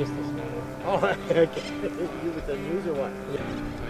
Just this minute. Oh, okay. you with the news or what? Yeah.